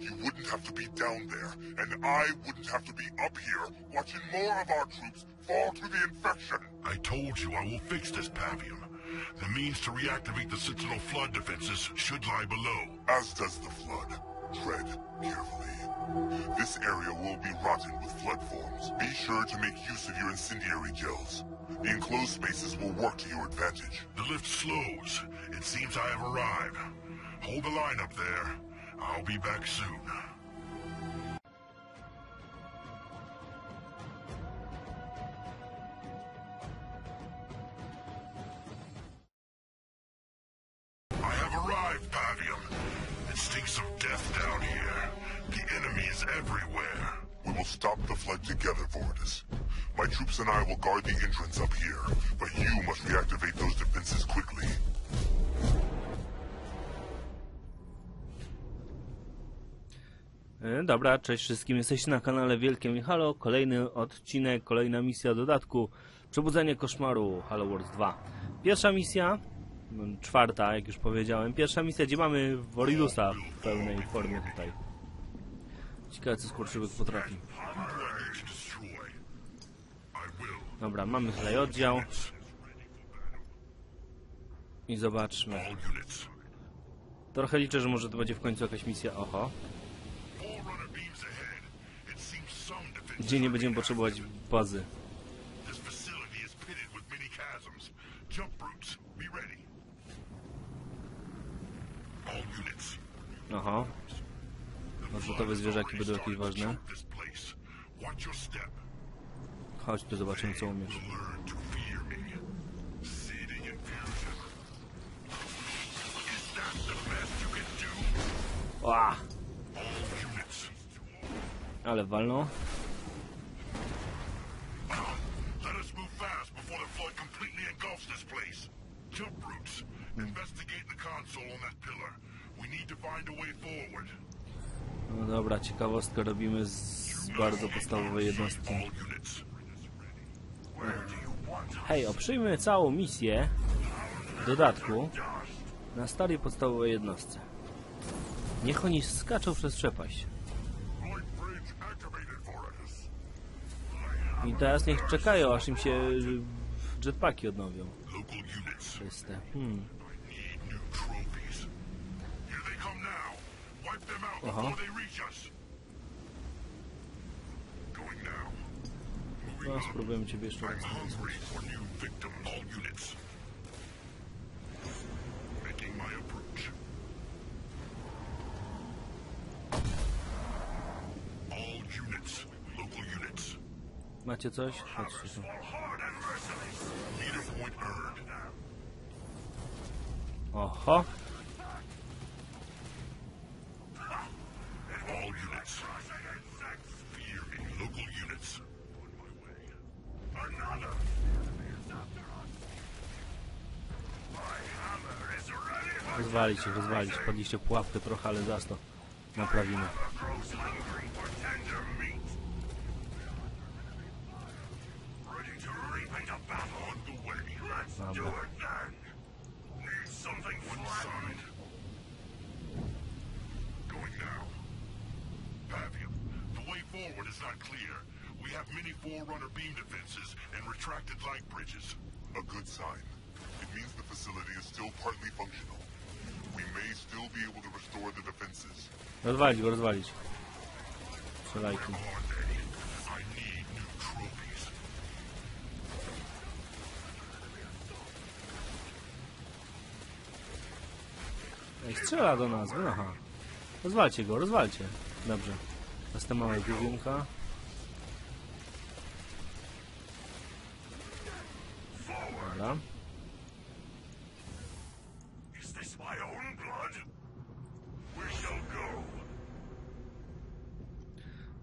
you wouldn't have to be down there, and I wouldn't have to be up here watching more of our troops fall to the infection. I told you I will fix this, Pavium. The means to reactivate the Sentinel flood defenses should lie below. As does the flood. Tread carefully. This area will be rotten with flood forms. Be sure to make use of your incendiary gels. The enclosed spaces will work to your advantage. The lift slows. It seems I have arrived. Hold the line up there. I'll be back soon. I have arrived, Pavium. It stinks of death down here. The enemy is everywhere. We will stop the flood together, Vortis. My troops and I will guard the entrance up here, but you must reactivate those defenses quickly. Dobra, cześć wszystkim. Jesteście na kanale Wielkie Michalo. Kolejny odcinek, kolejna misja dodatku. Przebudzenie koszmaru Halo Wars 2. Pierwsza misja, czwarta, jak już powiedziałem. Pierwsza misja, gdzie mamy Worilusa w pełnej formie tutaj. Ciekawe, co skurczybyk potrafi. Dobra, mamy tutaj oddział. I zobaczmy. Trochę liczę, że może to będzie w końcu jakaś misja. Oho. Forerunner beams ahead. It seems some defenses Gdzie nie będziemy potrzebować bazy. Aha. Odrzutowe zwierzaki będą jakieś ważne. Chodź tu, zobaczymy co umiesz. Learn to fear me. Seeding infusion. Is that the best you can do? Ła! All units. Ale walną. Let us move fast before the flood completely engulfs this place. Jump brutes. Investigate the console on that pillar. We need to find a way forward. No dobra, ciekawostkę robimy z bardzo podstawowej jednostki. Hej, oprzyjmy całą misję w dodatku na starej podstawowej jednostce. Niech oni skaczą przez przepaść. I teraz niech czekają, aż im się y, jetpacki odnowią. Czyste. Hmm. Moving No, spróbujemy ciebie jeszcze raz. I'm hungry for ready. Rozwalić ich, rozwalić. Padliście w pułapkę trochę, ale to naprawimy. Grows is not clear. We have many Forerunner beam defenses and retracted light bridges. A good sign. It means the facility is still partly functional. We may still be able to restore the defenses. Rozwalić go, rozwalić. Strzelajki. On, Eddie. I need new trophies. Ej, strzela do nas, no aha. Rozwalcie go, rozwalcie. Dobrze. Teraz ta mała główka. Dobra.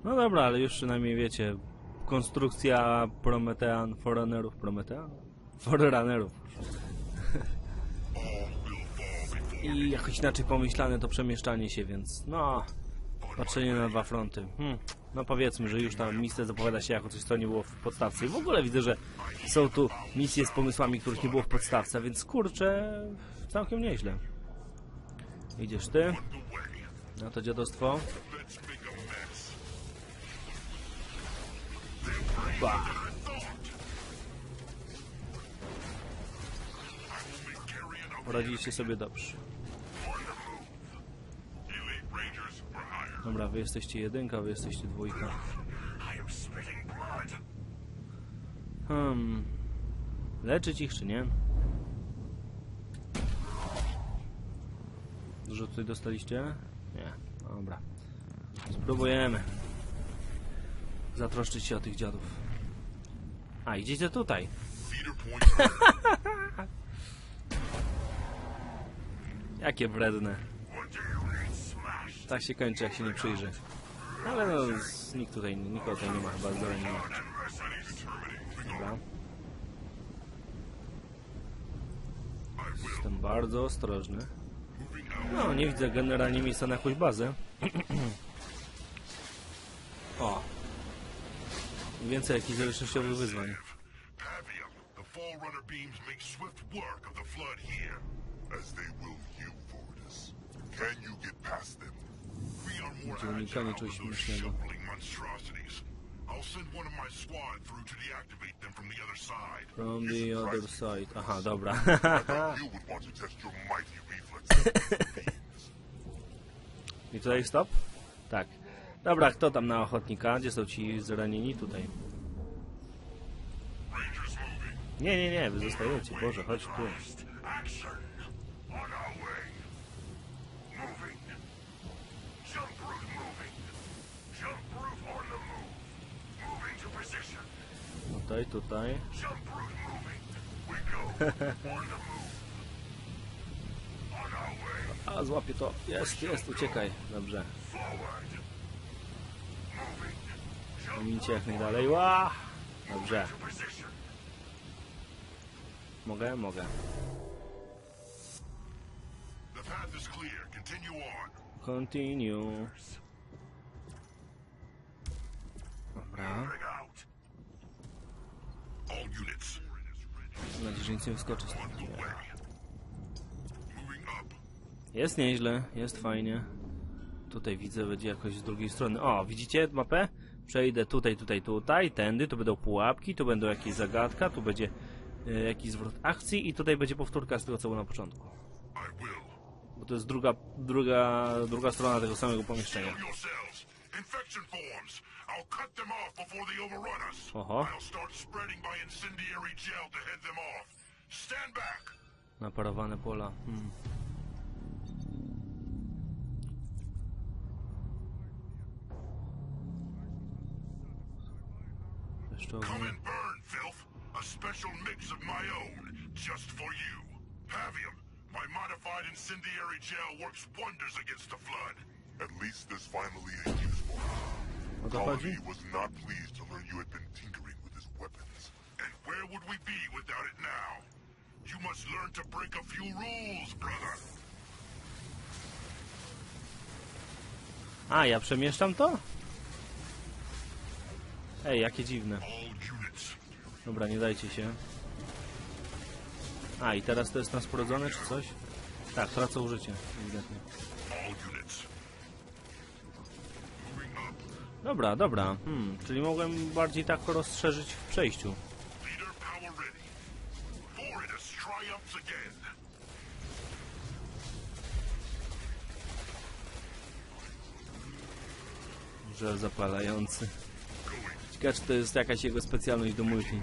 No dobra, ale już przynajmniej wiecie, konstrukcja Prometean, Forerunnerów, Prometean? Forerunnerów. I jakoś inaczej pomyślane to przemieszczanie się, więc no, patrzenie na dwa fronty. Hmm. No powiedzmy, że już ta misja zapowiada się jako coś, co nie było w podstawce. I w ogóle widzę, że są tu misje z pomysłami, których nie było w podstawce, więc kurczę, całkiem nieźle. Idziesz ty? No to dziadostwo. Let's make a mess. Ba. I will make carrion of Poradziliście sobie dobrze. Dobra, wy jesteście jedynka, wy jesteście dwójka. Hmm. Leczyć ich czy nie? Dużo tutaj dostaliście? Nie. Dobra. Spróbujemy. Zatroszczyć się o tych dziadów. A, idziecie tutaj. Jakie wredne. what do you need smashed? Tak się kończy, jak się nie przyjrzy. Ale no, nikt tutaj, nikogo tutaj nie ma chyba terminating. Dobra. Jestem bardzo ostrożny. No, nie widzę generalnie miejsca na jakąś bazę. o. Więcej jakichś zręcznościowych wyzwań. As they will you, Fortis. Can you get past them? Będzie unikanie czegoś śmiesznego. from the other side. Aha, dobra. I tutaj stop? Tak. Dobra, kto tam na ochotnika? Gdzie są ci zranieni? Tutaj. Nie, nie, nie, wy zostajecie. Boże, chodź tu. Action! On our way. Moving. Jump root moving. Jump root on the move. Moving to position. Tutaj, tutaj. Jump root moving. We go. on the move. On our way. A, złapię to. Jest, jest, uciekaj. Dobrze. Forward. Moving. Jump Mincie jak najdalej. Ła! Dobrze. Mogę? Mogę. Continue on. Continue. Dobra. Bring out. All units. Mam nadzieję, że nic nie. Jest nieźle, jest fajnie. Tutaj widzę, będzie jakoś z drugiej strony. O, widzicie mapę? Przejdę tutaj, tutaj, tutaj, tędy, tu będą pułapki, tu będą jakieś zagadka, tu będzie e, jakiś zwrot akcji i tutaj będzie powtórka z tego, co było na początku. Bo to jest druga, druga, druga strona tego samego pomieszczenia. Oho. I'll start spreading my incendiary gel to head them off. Stand back. Naparowane pola. Hmm. Come and burn, filth. A special mix of my own, just for you. Pavium, my modified incendiary gel works wonders against the flood. At least this finally is useful. O to chodzi? Colony was not pleased to learn you had been tinkering with his weapons. And where would we be without it now? You must learn to break a few rules, brother. A, ja przemieszczam to? Ej, jakie dziwne. Dobra, nie dajcie się. A, i teraz to jest nasporodzone, czy coś? Tak, tracę użycie, ewidentnie. Dobra, dobra. Hmm, czyli mogłem bardziej tak rozszerzyć w przejściu. Zapalający. Ciekawe, czy to jest jakaś jego specjalność do multi.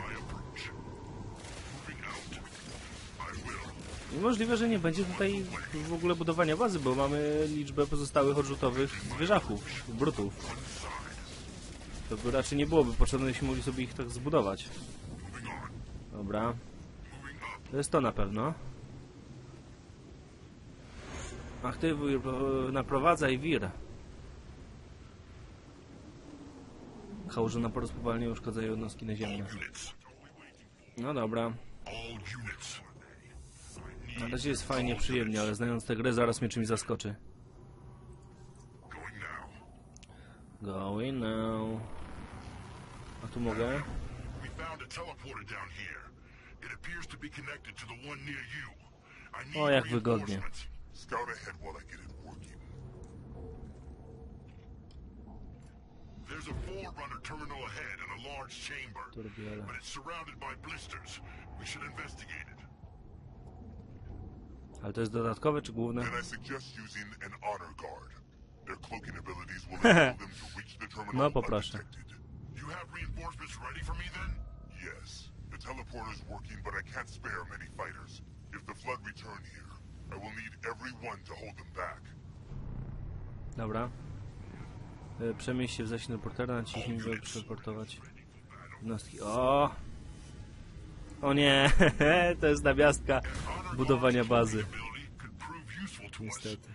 możliwe, że nie będzie tutaj w ogóle budowania bazy, bo mamy liczbę pozostałych odrzutowych zwierzaków, brutów. To by raczej nie byłoby potrzebne, jeśli mogli sobie ich tak zbudować. Dobra, to jest to na pewno. Aktywuj, naprowadzaj wir. Kałużyna po rozpływalnie uszkadza jednostki naziemne. No dobra. Na razie jest fajnie, przyjemnie, ale znając tę grę zaraz mnie czymś zaskoczy. Going now. A tu mogę? We found a teleporter down here. It appears to be connected to the one near you. I need O, jak wygodnie. Scout ahead while I get it There's a Forerunner terminal ahead and a large chamber. But it's surrounded by blisters. We should investigate it. Ale to jest dodatkowe czy główne? Then I suggest using an honor guard. Their cloaking abilities will enable them to reach the terminal No, poproszę. undetected. You have reinforcements ready for me then? Yes, the teleporter's working, but I can't spare many fighters. If the Flood return here, I will need everyone to hold them back. Dobra. E, Przemieść się w zasięg reportera, naciśnij, by przeportować jednostki. O! O nie! to jest nawiastka budowania bazy. Niestety.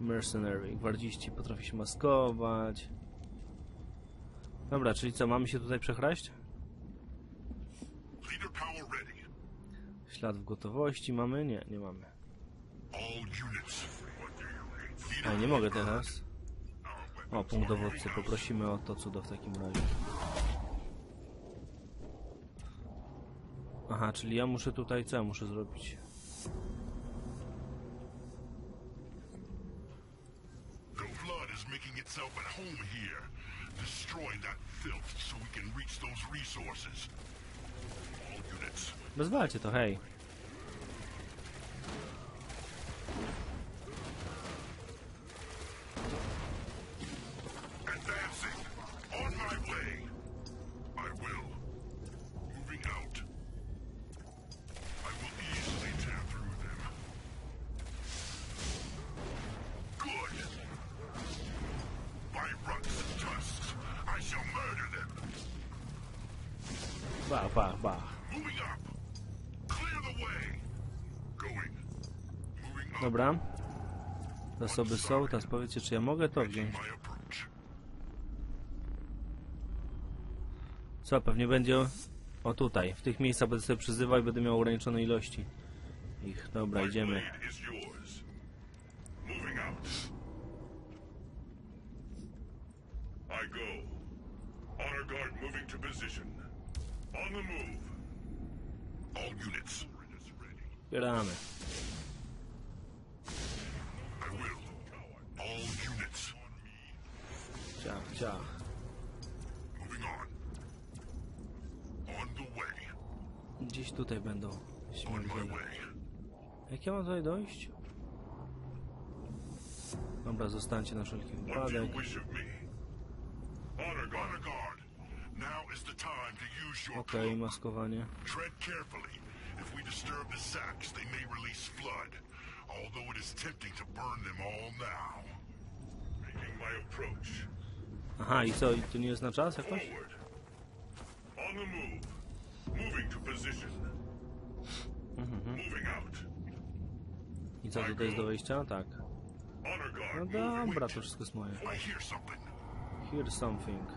Mercenary. Gwardziści potrafi się maskować. Dobra, czyli co, mamy się tutaj ready. Ślad w gotowości mamy? Nie, nie mamy. All units. A, nie mogę teraz. O, punkt dowódcy. Poprosimy o to cudo w takim razie. Aha, czyli ja muszę tutaj co ja muszę zrobić? The flood is Dobra. Zasoby są, teraz powiedzcie, czy ja mogę to wziąć. Co, pewnie będzie... O tutaj, w tych miejscach będę sobie przyzywał i będę miał ograniczone ilości. Ich, dobra, My idziemy. blade Ciach, ciach. Gdzieś tutaj będą way. Jak ja mam tutaj dojść? Dobra, zostańcie na wszelki wypadek. Okej, cloak. maskowanie. If we disturb the sacks, they may release flood. Although it is tempting to burn them all now. Making my approach. Aha, i co, i to nie jest na czas jakoś? On the move. Moving to position. Moving out. I co, tutaj jest do wejścia? Tak. Honor guard. No moving dobra, with- to wszystko jest moje. I hear something. Hear something.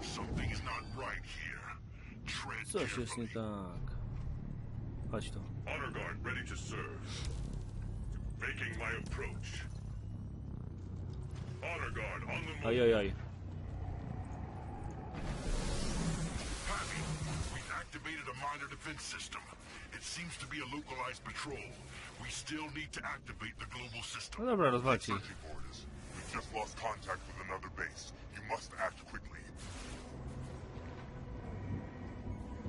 Something is not right here. Tread Coś jest nie carefully. tak. Chodź tu. Honor guard ready to serve. Making my approach. Honor guard on the move. Oj, activated a minor defense system. It seems to be a localized patrol. We still need to activate the global system. No dobra, rozwalcie ich. Searching for us. We've just lost contact with another base. You must act quickly.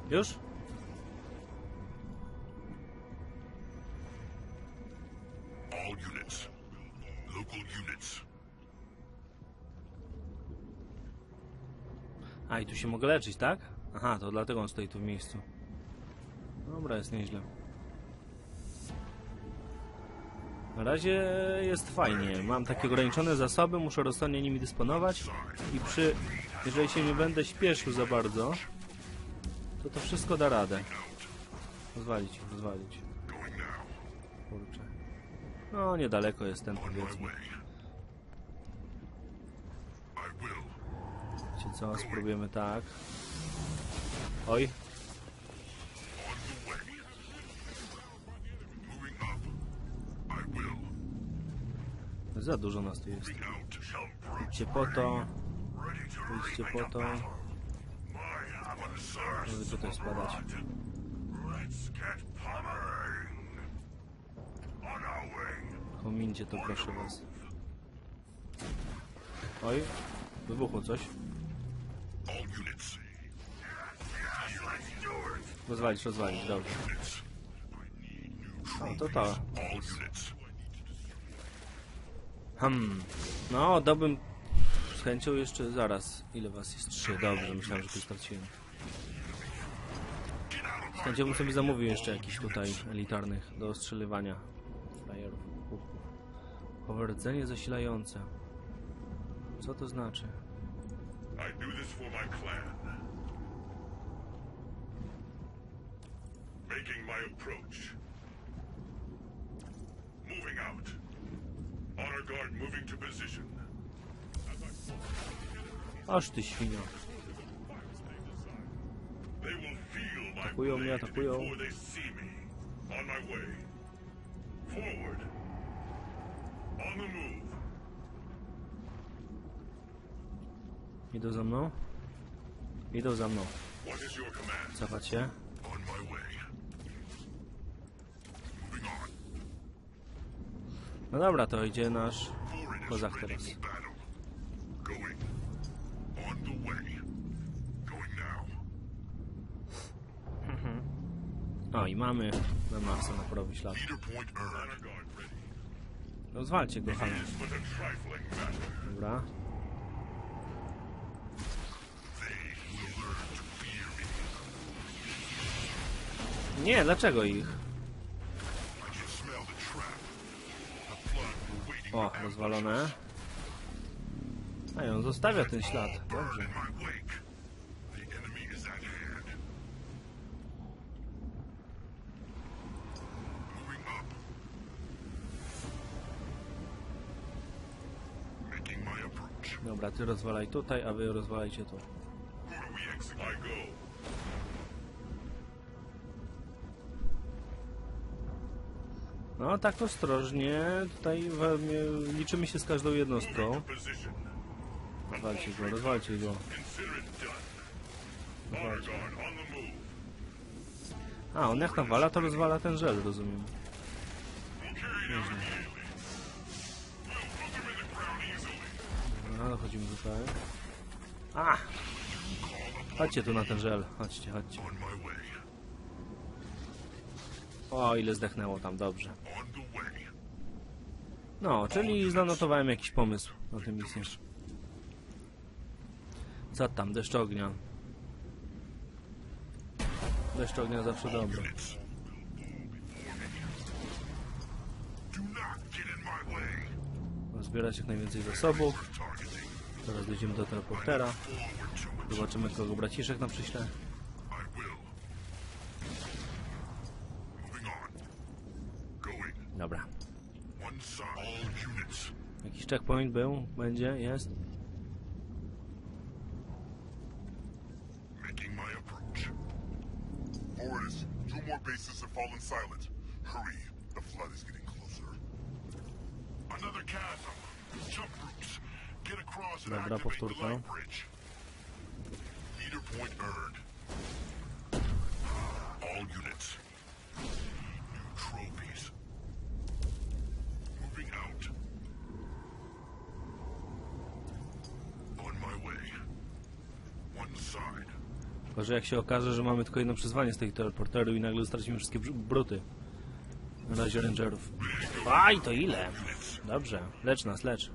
Już? A, i tu się mogę leczyć, tak? Aha, to dlatego on stoi tu w miejscu. Dobra, jest nieźle. Na razie jest fajnie. Mam takie ograniczone zasoby, muszę rozsądnie nimi dysponować i przy... Jeżeli się nie będę śpieszył za bardzo, to to wszystko da radę. Rozwalić, rozwalić. Kurczę. No, niedaleko jest ten, powiedzmy. way. I will. Wiecie co, spróbujemy tak. Oj, za dużo nas tu jest. Idźcie po to, idźcie po to. Żeby tutaj spadać. Pomincie to proszę was. Oj, wybuchło coś. Rozwalić, rozwalić, dobrze. O, to to. Hmm. No, dałbym z chęcią jeszcze zaraz. Ile was jest? Trzy. Dobrze, myślałem, że tu straciłem. Z chęcią bym sobie zamówił jeszcze jakiś tutaj elitarnych do ostrzeliwania frajerów. Powerdzenie zasilające. Co to znaczy? I do this for my clan. Making my approach. Moving out. Honor guard moving to position. Aż ty świnio. They will feel my Atakują mnie, blade atakują. before they see me. On my way. Forward. On the move. Idą za mną? Idą za mną. What is your command? Cofać się. On my way. No dobra, to idzie nasz kozak teraz. now. O, i mamy na Marsa na porowy ślad. Rozwalcie go, halo. Dobra. Nie, dlaczego ich? I can smell the trap. The flood were waiting O, rozwalone. A on zostawia ten ślad. Dobrze. Dobra, ty rozwalaj tutaj, a wy rozwalajcie tu. No, tak ostrożnie. Tutaj liczymy się z każdą jednostką. Rozwalcie go, rozwalcie go. Rozwalcie. A, on jak nawala, to rozwala ten żel, rozumiem. No, dochodzimy tutaj. A! Chodźcie tu na ten żel. Chodźcie, chodźcie. O, ile zdechnęło tam, dobrze. No, czyli zanotowałem jakiś pomysł na tę misję. Co tam, deszcz ognia. Deszcz ognia zawsze dobry. Zbierać jak najwięcej zasobów. Teraz dojdziemy do teleportera. Zobaczymy, kogo braciszek nam przyśle. Checkpoint był? Będzie? Jest? Making my approach. Fortis, two more bases have fallen silent. Hurry, the flood is getting closer. Another chasm. Jump routes. Get across and Dobra, activate the light bridge. Leader point earned. Tylko, że jak się okaże, że mamy tylko jedno przyzwanie z tej teleporteru i nagle stracimy wszystkie br- bruty. Na razie rangerów. Aj, to ile? Dobrze, lecz nas, lecz.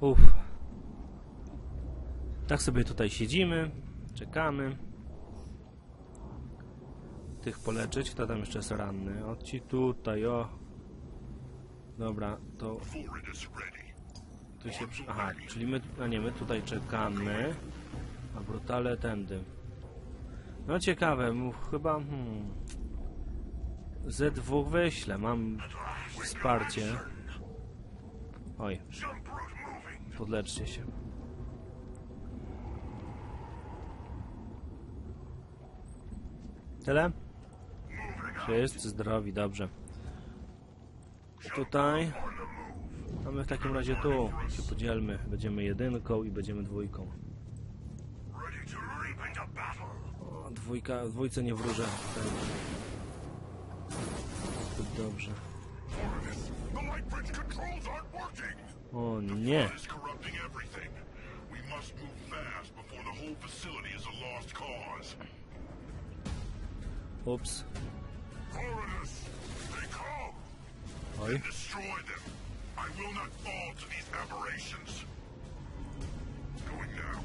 Uff. Tak sobie tutaj siedzimy, czekamy. Tych poleczyć, kto tam jeszcze jest ranny? O ci tutaj, o. Dobra, to. Tu się... przy- Aha, czyli my... A nie, my tutaj czekamy. A brutale tędy. No ciekawe, chyba... Hmm, ze dwóch wyślę, mam wsparcie. Oj, podleczcie się. Tyle? Wszyscy zdrowi, dobrze. Tutaj. A my w takim razie tu się podzielmy. Będziemy jedynką i będziemy dwójką. O, dwójka, dwójce nie wróżę. Zbyt dobrze. O nie. Ups. Oj. I will not fall to these aberrations. Going now.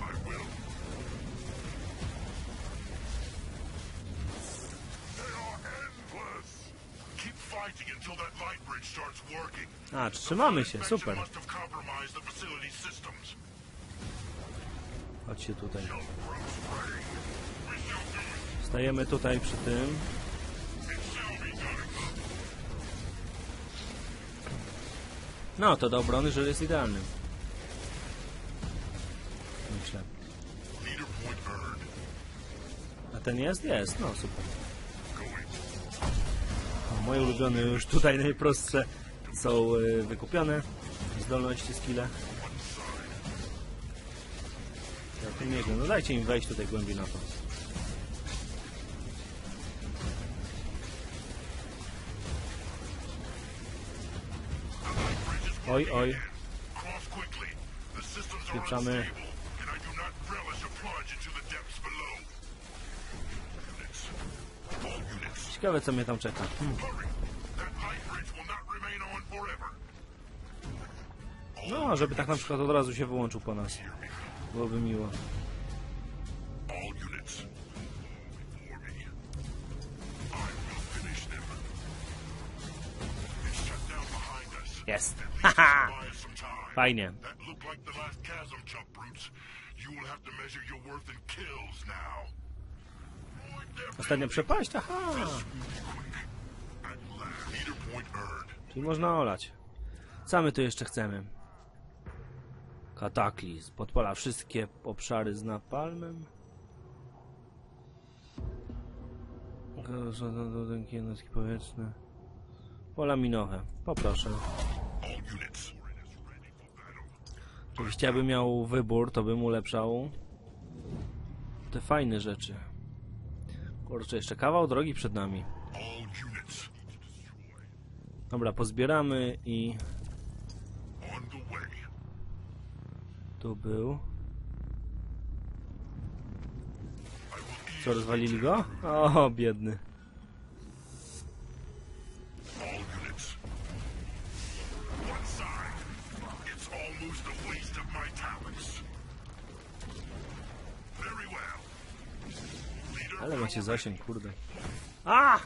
I will. They are endless. Keep fighting until that light bridge starts working. A, trzymamy się, super. Chodźcie tutaj. Stajemy tutaj przy tym. No, to do obrony, że jest idealny. Myślę. A ten jest? Jest, no super. O, moje ulubione już tutaj najprostsze są y, wykupione. Zdolności, skille. Ja tym wiem. No dajcie im wejść tutaj głębiej na to. Units. All units. Ciekawe co mnie tam czeka. Hmm. No, żeby tak na przykład od razu się wyłączył po nas. Byłoby miło. Now. Ostatnia przepaść? Aha. Czyli można olać. Co my tu jeszcze chcemy? Kataklizm. Podpala wszystkie obszary z napalmem. Jednostki powietrzne. Pola minowe. Poproszę. All units. Battle. Oczywiście, jakby miał wybór, to bym ulepszał te fajne rzeczy. Kurczę, jeszcze kawał drogi przed nami. Dobra, pozbieramy i tu był. Co, rozwalili go? O, biedny. Ale macie zasięg, kurde. A!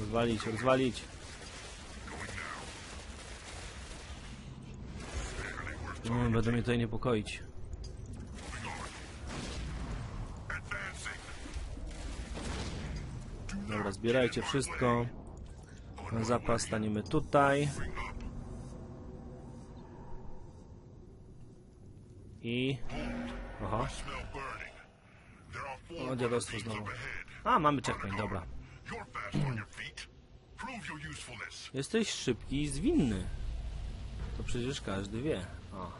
Rozwalić, rozwalić. Worth No, będą mnie tutaj niepokoić. Dobra, zbierajcie wszystko. Na zapas staniemy tutaj. I... Oho. O, dziadostwo znowu. A, mamy checkpoint, dobra. Jesteś szybki i zwinny. To przecież każdy wie. O.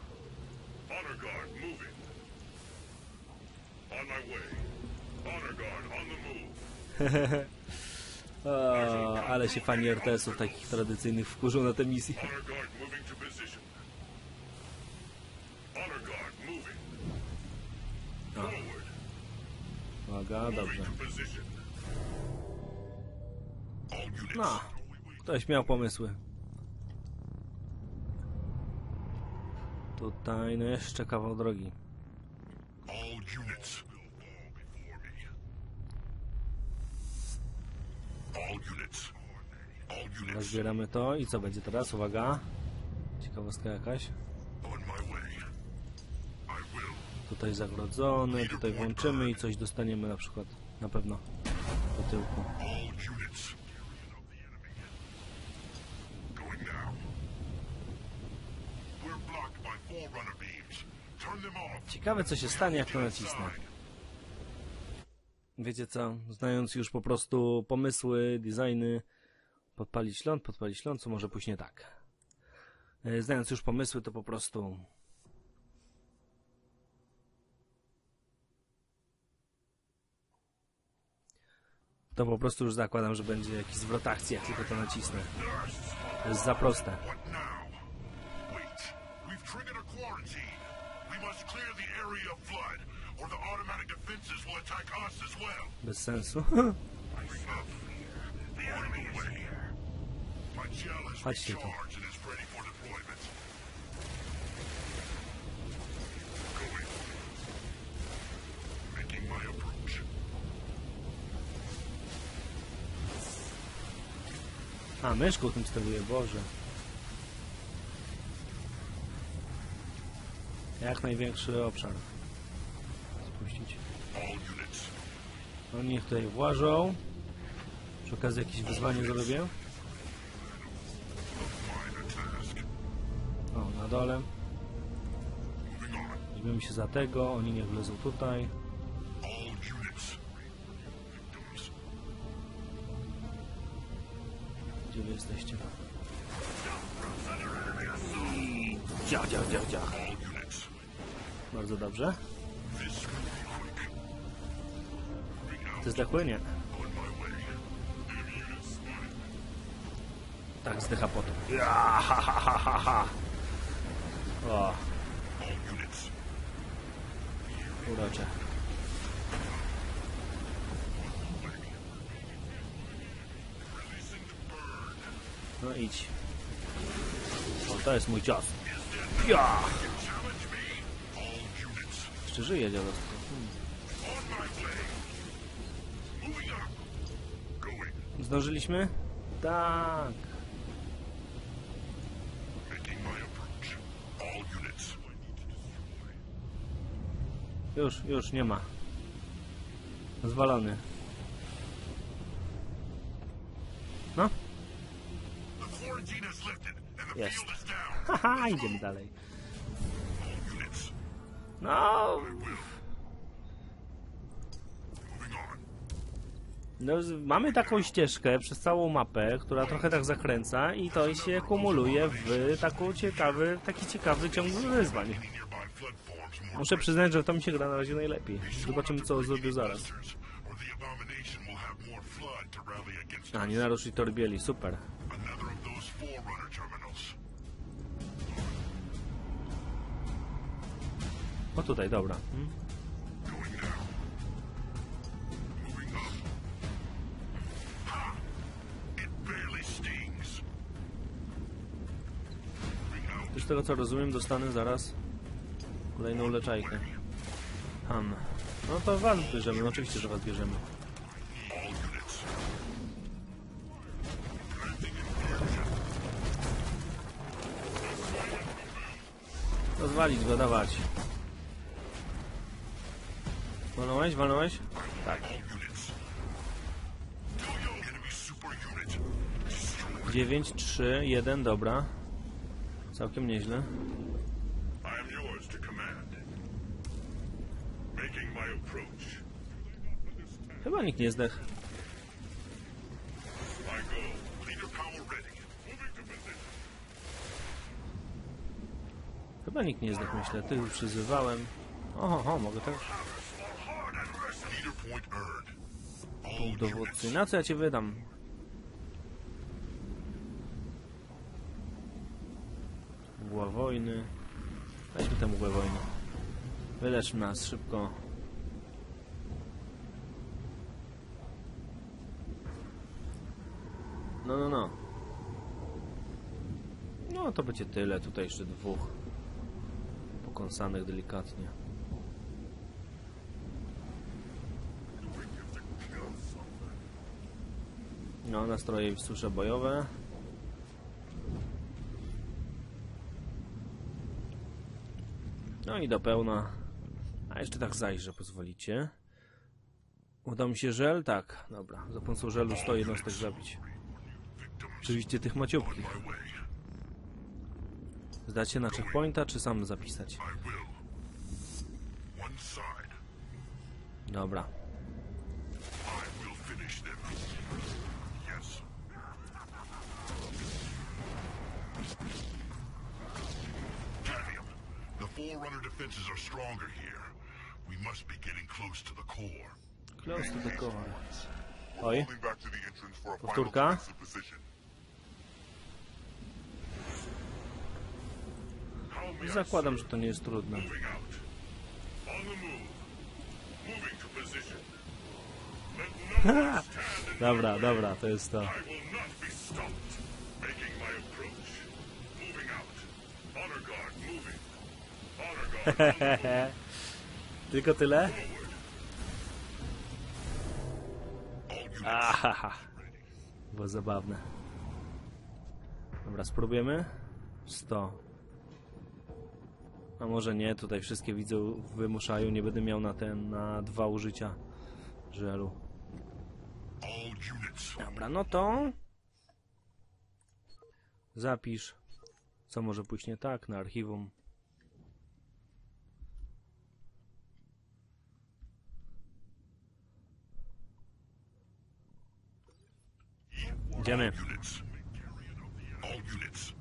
Ale się fani RTS-ów takich tradycyjnych wkurzą na tę misję. Honor guard moving to position. Honor guard moving. Forward. Uwaga, dobrze. No, ktoś miał pomysły. Tutaj, no jeszcze kawał drogi. Rozbieramy to i co będzie teraz? Uwaga. Ciekawostka jakaś. On my way. I will. Tutaj zagrodzone, tutaj włączymy i coś dostaniemy na przykład. Na pewno. Do tyłku. Ciekawe co się stanie jak to nacisnę. Wiecie co? Znając już po prostu pomysły, designy, podpalić ląd, podpalić ląd, co może pójść nie tak. E, Znając już pomysły, to po prostu to po prostu już zakładam, że będzie jakiś zwrot akcji, jak tylko to nacisnę. To jest za proste. What now? Wait. We've triggered a quarantine. We must clear the area of flood, or the automatic defenses will attack us as well. Bez sensu. Bring up. On the way. My gel has Chodźcie tu. recharged and is ready for deployment. Going. Making my approach. A, myszką tym steruję, Boże. Jak największy obszar. Spuścić. No niech tutaj włażą. Przy okazji jakieś wyzwanie zrobię. O, na dole. Weźmiemy się za tego, oni niech wlezą tutaj. Jesteście? Dzia, dzia, dzia, dzia. Units. Bardzo dobrze. Ty zdechły? Nie. Tak, zdycha potem. O, urocze. Releasing the bird. No idź. O, to jest mój cios. Ja! Jeszcze żyje dziadostwo. Hmm. Zdążyliśmy? Tak. Już, już, nie ma. Zwalony. No, The quarantine has down. haha, idziemy dalej. No, no mamy taką ścieżkę przez całą mapę, która trochę tak zakręca i to się kumuluje w taką ciekawy, taki ciekawy ciąg wyzwań. Muszę przyznać, że to mi się gra na razie najlepiej. Zobaczymy, co zrobię zaraz. A, nie naruszyć torbieli, super. O tutaj, dobra. Hmm? Tego co rozumiem, dostanę zaraz kolejną leczajkę. Ham. No to was bierzemy, no oczywiście, że was bierzemy. Rozwalić go, dawać. Walnąłeś, walnąłeś? Tak. 9, 3, 1, dobra. Całkiem nieźle. Chyba nikt nie zdech. Chyba nikt nie zdech, myślę. Ty już przyzywałem. Oho, ho, mogę też. Leader point earned. All Punkt dowódcy. Na co ja cię wydam? Mgła wojny. Weźmy tę mgłę wojny. Wylecz nas szybko. No, no, no. No, to będzie tyle. Tutaj jeszcze dwóch. Pokąsanych delikatnie. No, nastroje w susze bojowe. No i do pełna. A jeszcze tak zajrzę, pozwolicie. Uda mi się żel? Tak, dobra. Za pomocą żelu 100 jednostek zabić. Oczywiście tych maciupkich. My way. Zdacie na checkpointa, czy sam zapisać? Dobra. I will finish them. Yes. Cadmium. The Forerunner defenses are stronger here. We must be getting close to the core. Close to the core. Oj. Falling back to the entrance for a final Powtórka. defensive position. How may I Zakładam, że to nie jest trudne. Moving out. On the move. Moving to position. Let no one stand in Dobra, my way. dobra, to jest to. I will not be stopped. Making my approach. Moving out. Honor guard moving. Honor guard on the move. Tylko tyle? Ready. Było zabawne. Dobra, spróbujemy. 100. A może nie, tutaj wszystkie widzę wymuszają, nie będę miał na ten, na dwa użycia żelu. Dobra, no to... Zapisz, co może pójść nie tak na archiwum. Idziemy. Units. All units.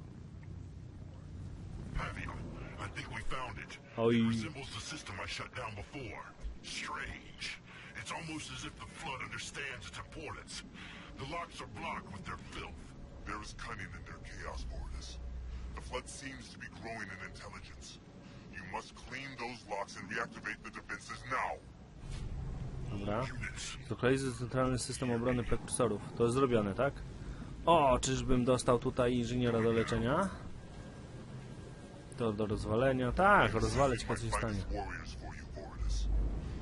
Pavia, I think we found it. Oj. It resembles the system I shut down before. Strange. It's almost as if the flood understands its importance. The locks are blocked with their filth. There is cunning in their chaos, Mortis. The flood seems to be growing in intelligence. You must clean those locks and reactivate the defenses now. Dobra. Units. Zlokalizuj centralny system obrony prekursorów. To jest zrobione, tak? O, czyżbym dostał tutaj inżyniera do leczenia? To do rozwalenia. Tak, rozwaleć, My co się stanie. finest warriors for you, Mortis.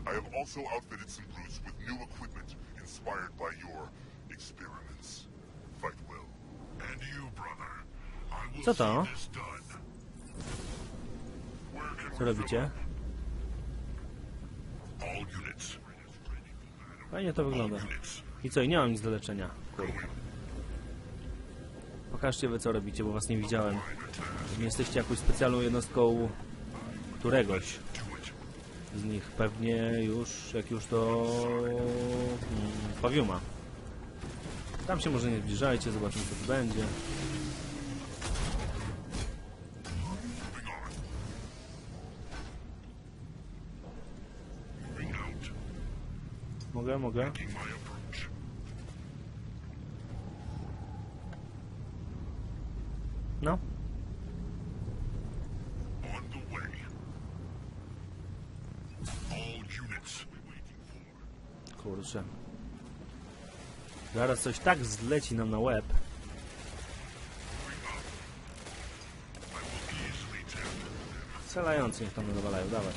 I have also outfitted some brutes with new equipment inspired by your experiments. Fight well. And you, brother. I will Co to? Co robicie? Fajnie to wygląda. I co, i nie mam nic do leczenia. Kurde. Pokażcie wy co robicie, bo was nie widziałem. Nie jesteście jakąś specjalną jednostką któregoś z nich. Pewnie już, jak już to... Hmm, Pawiuma. Tam się może nie zbliżajcie, zobaczymy co tu będzie. Mogę, mogę. Making my approach. No. On the way. All units. Waiting for. Kurczę. Zaraz coś tak zleci nam na łeb. Strzelający niech tam nawalają, dawać.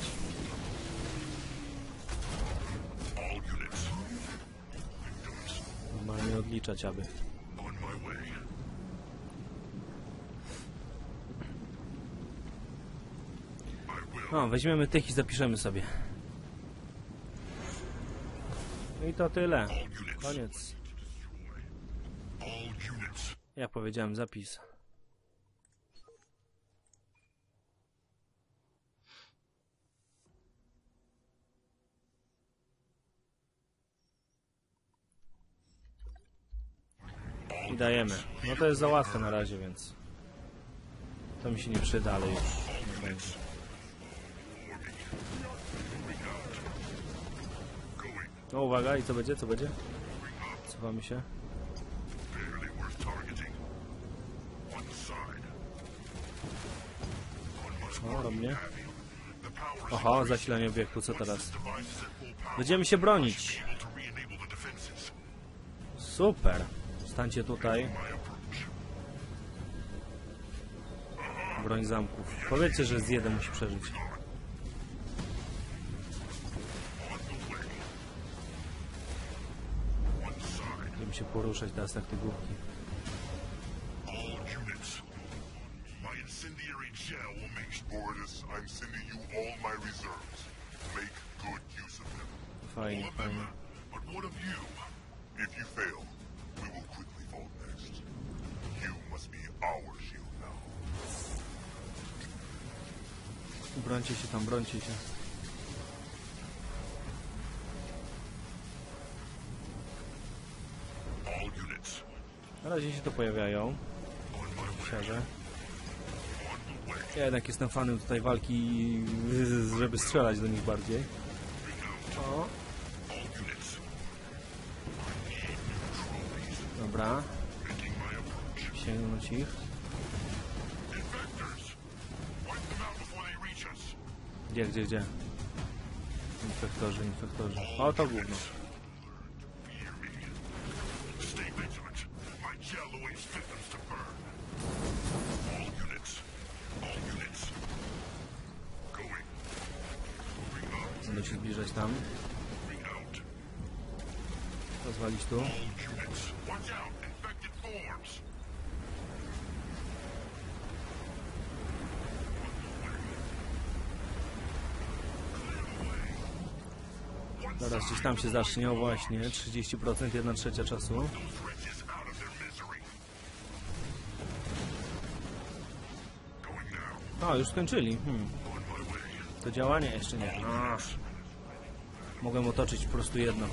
Normalnie odliczać, aby. No, weźmiemy tych i zapiszemy sobie. No I to tyle. Koniec. Jak powiedziałem, zapis. I dajemy. No to jest za łatwe na razie, więc... To mi się nie przyda, ale już nie będzie. No uwaga, i co będzie, co będzie? Cofamy się. Barely worth targeting. On the side. On my O, do mnie. Zasilanie obiektu, co teraz? Będziemy się bronić. Super. Stańcie tutaj. Broń zamków. Powiedzcie, że z jeden musi przeżyć. Będziemy się poruszać teraz jak te główki. I'm sending you all my reserves. Make good use of them. Fajnie, all of them. But what of you? If you fail, we will quickly fall next. You must be our shield now. Brońcie się tam, brońcie się. Na razie się tu pojawiają. Siarze. Ja jednak jestem fanem tutaj walki, żeby strzelać do nich bardziej. O, Dobra, sięgnąć ich. Gdzie, gdzie, gdzie? Infektorzy, infektorzy. O, to gówno. Fear me. Stay vigilant. My gel awaits victims to burn. All units. All units. Going. Moving up. Będę się zbliżać tam. Moving out. Rozwalić tu. All units. Watch out. Infected forms. Zaraz gdzieś tam się zacznie, o właśnie. 30%, 1 trzecia czasu. O, już skończyli. Hmm. To działanie jeszcze nie. A, mogłem otoczyć po prostu jedno.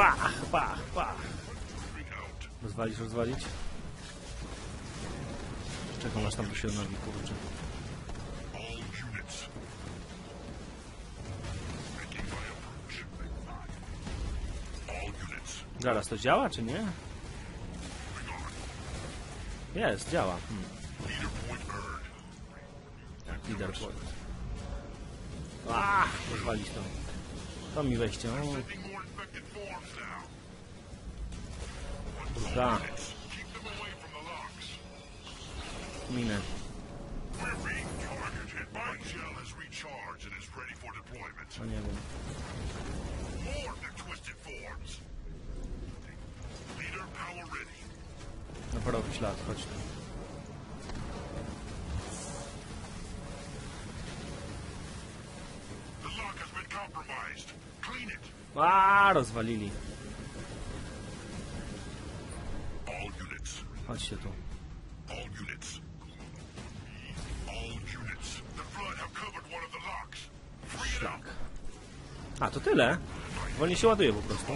Pach, pach, pach. Rozwalić, rozwalić. Czekam aż tam się odnowi, kurczę. Zaraz, to działa, czy nie? Jest, działa. Hmm. Leader point rozwalić to. To mi weźcie. O, Minę. We're being targeted. My gel has recharged and is ready for deployment. No nie wiem. More of their twisted forms. Leader power ready. Na parowy ślad, chodź tu. The lock has been compromised. Clean it. A, rozwalili. A, to tyle? Wolniej się ładuje po prostu.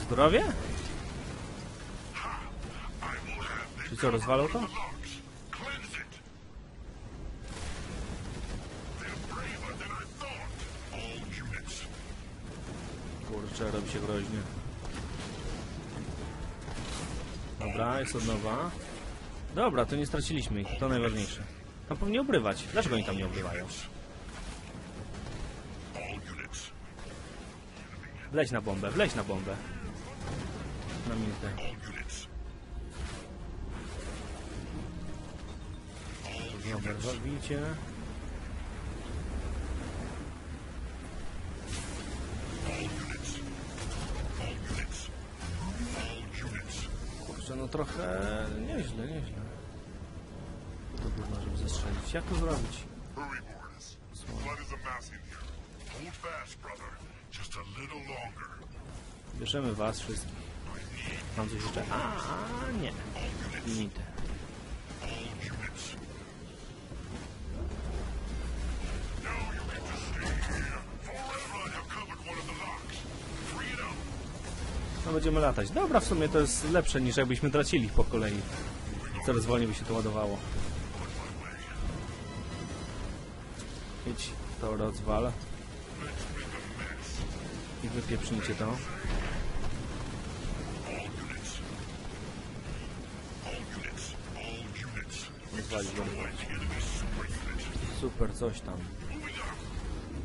Zdrowie? Czy co, rozwalał to? Jest od nowa. Dobra, to nie straciliśmy ich, to najważniejsze. Tam powinni obrywać. Dlaczego oni tam nie obrywają? Wleź na bombę, wleź na bombę. Na minutę. Dobra. All units. All units. All units. Kurczę, no trochę nieźle, nieźle. To gówno, żeby zestrzelić. Jak to zrobić? Bierzemy was wszystkich. Mam coś jeszcze? A, nie. Limity. No będziemy latać. Dobra, w sumie to jest lepsze niż jakbyśmy tracili po kolei. Coraz wolniej by się to ładowało. Idź, to rozwal. I wypieprznijcie to. Super coś tam. Moving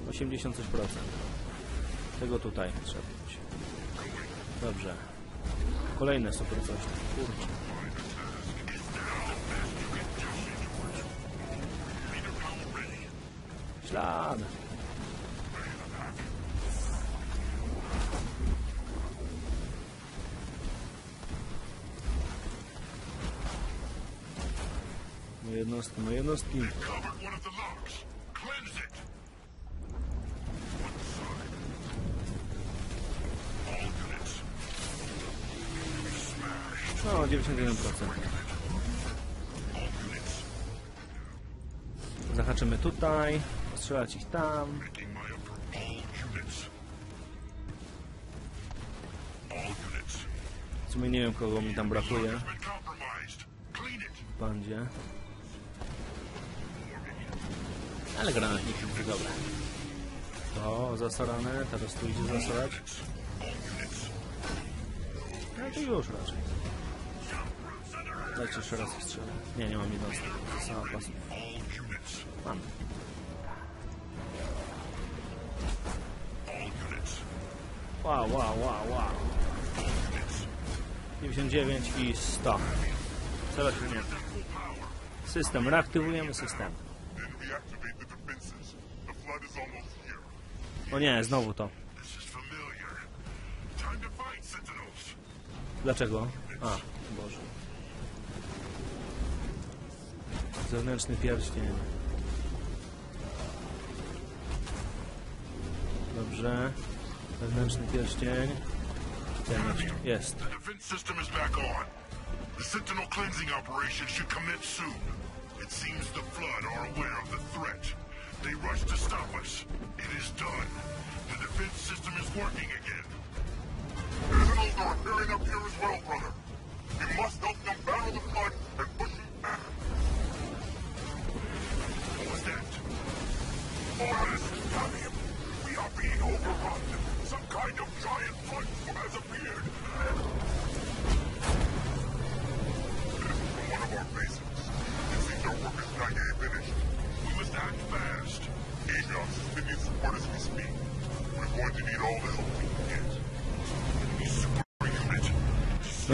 up. 80 coś procent. Tego tutaj trzeba. Dobrze. Kolejne super coś. Kurczę. Ślad. Moje jednostki, moje jednostki. Zahaczymy tutaj, strzelać ich tam. W sumie nie wiem kogo mi tam brakuje w bandzie. Ale granatniki to dobre. To zasarane, teraz tu idzie zasarać. No to już raczej. Dajcie jeszcze raz strzelę. Nie, nie mam jednostek. Sama pas. Mam. Wow, wow, wow, wow. 99 i 100. Coraz nie. System, reaktywujemy system. O nie, znowu to. Dlaczego? A, Boże. Zewnętrzny pierścień. Dobrze. Wewnętrzny pierścień. Jeszcze. Jest. The Sentinel cleansing operation should commence soon. It seems the Flood are aware of the threat. They rushed to stop us. It is done. The defense system is working again. Sentinels are appearing up here as well, brother. We must help them battle the flood and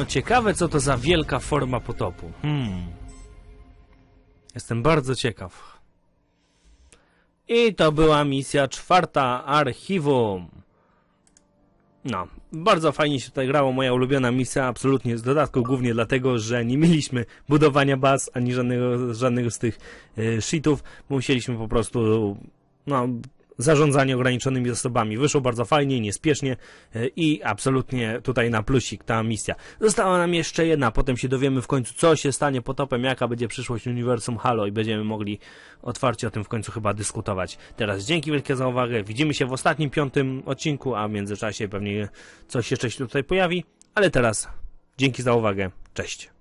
No ciekawe, co to za wielka forma potopu. Hmm. Jestem bardzo ciekaw. I to była misja czwarta Archiwum. No, bardzo fajnie się tutaj grało. Moja ulubiona misja, absolutnie z dodatku, głównie dlatego, że nie mieliśmy budowania baz ani żadnego, żadnego z tych e, sheetów. Musieliśmy po prostu, no, zarządzanie ograniczonymi zasobami. Wyszło bardzo fajnie, niespiesznie e, i absolutnie tutaj na plusik ta misja. Została nam jeszcze jedna, potem się dowiemy w końcu, co się stanie potopem, jaka będzie przyszłość uniwersum Halo i będziemy mogli otwarcie o tym w końcu chyba dyskutować. Teraz dzięki wielkie za uwagę. Widzimy się w ostatnim, piątym odcinku, a w międzyczasie pewnie coś jeszcze się tutaj pojawi. Ale teraz dzięki za uwagę. Cześć.